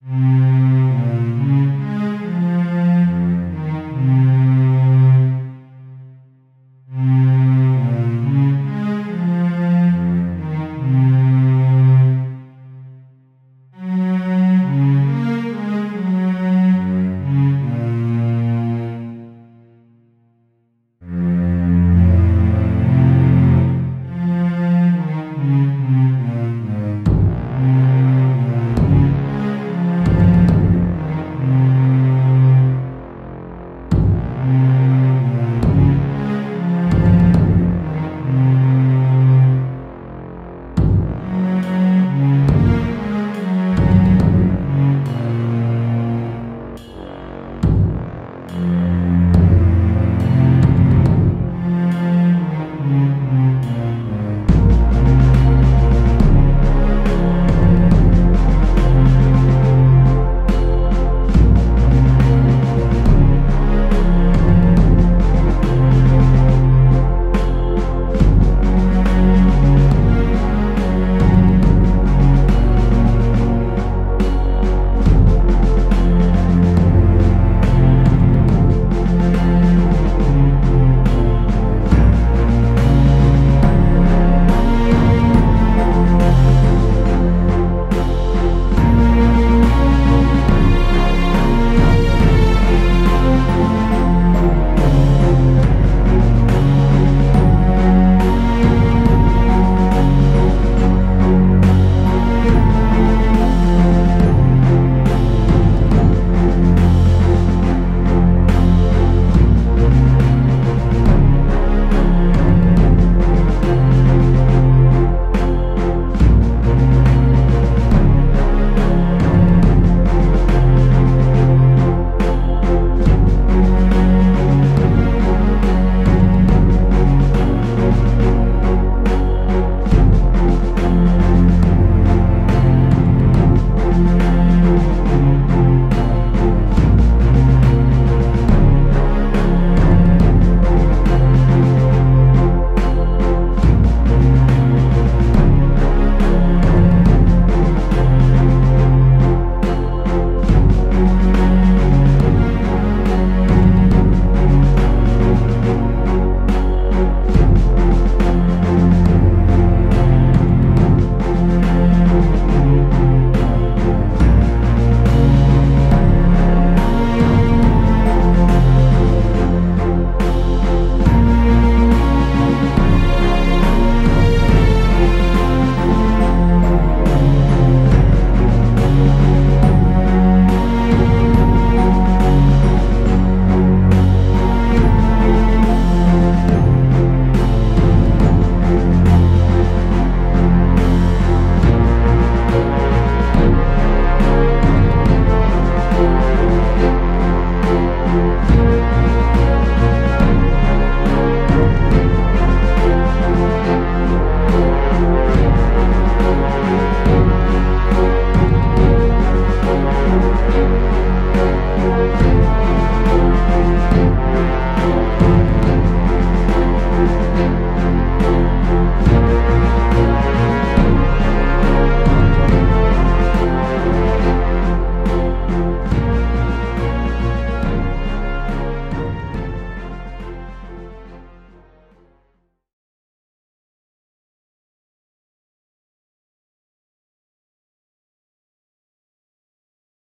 you